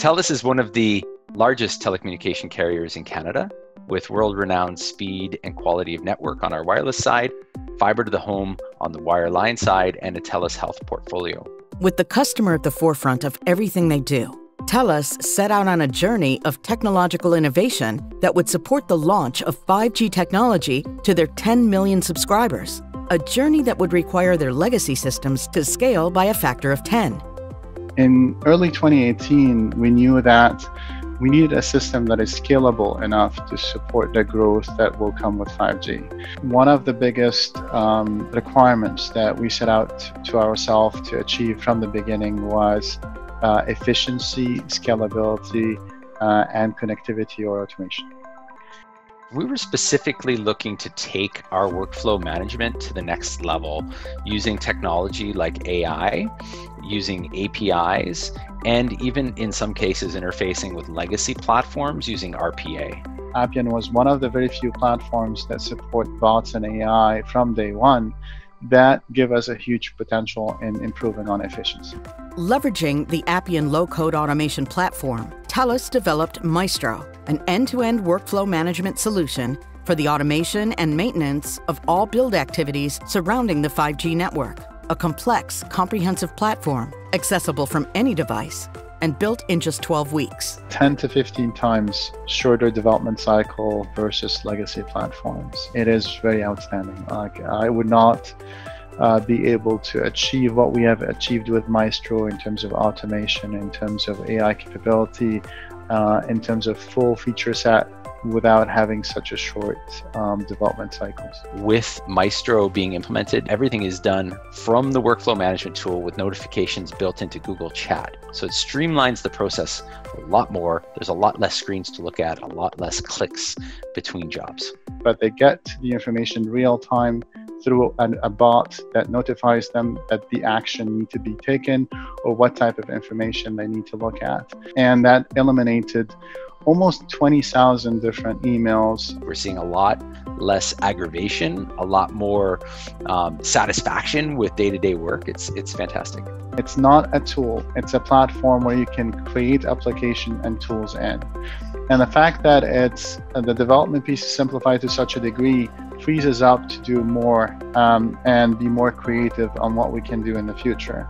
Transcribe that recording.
TELUS is one of the largest telecommunication carriers in Canada with world renowned speed and quality of network on our wireless side, fiber to the home on the wireline side, and a TELUS Health portfolio. With the customer at the forefront of everything they do, TELUS set out on a journey of technological innovation that would support the launch of 5G technology to their 10 million subscribers, a journey that would require their legacy systems to scale by a factor of 10. In early 2018, we knew that we needed a system that is scalable enough to support the growth that will come with 5G. One of the biggest um, requirements that we set out to ourselves to achieve from the beginning was uh, efficiency, scalability, uh, and connectivity or automation. We were specifically looking to take our workflow management to the next level using technology like AI, using APIs, and even in some cases interfacing with legacy platforms using RPA. Appian was one of the very few platforms that support bots and AI from day one that give us a huge potential in improving on efficiency. Leveraging the Appian low-code automation platform, TELUS developed Maestro, an end-to-end workflow management solution for the automation and maintenance of all build activities surrounding the 5G network. A complex, comprehensive platform, accessible from any device, and built in just 12 weeks. 10 to 15 times shorter development cycle versus legacy platforms. It is very outstanding. Like I would not uh, be able to achieve what we have achieved with Maestro in terms of automation, in terms of AI capability, uh, in terms of full feature set without having such a short um, development cycles. With Maestro being implemented, everything is done from the workflow management tool with notifications built into Google Chat. So it streamlines the process a lot more. There's a lot less screens to look at, a lot less clicks between jobs. But they get the information real time through an, a bot that notifies them that the action need to be taken or what type of information they need to look at. And that eliminated almost 20,000 different emails. We're seeing a lot less aggravation, a lot more um, satisfaction with day-to-day work. It's it's fantastic. It's not a tool. It's a platform where you can create application and tools in. And the fact that it's uh, the development piece is simplified to such a degree frees us up to do more um, and be more creative on what we can do in the future.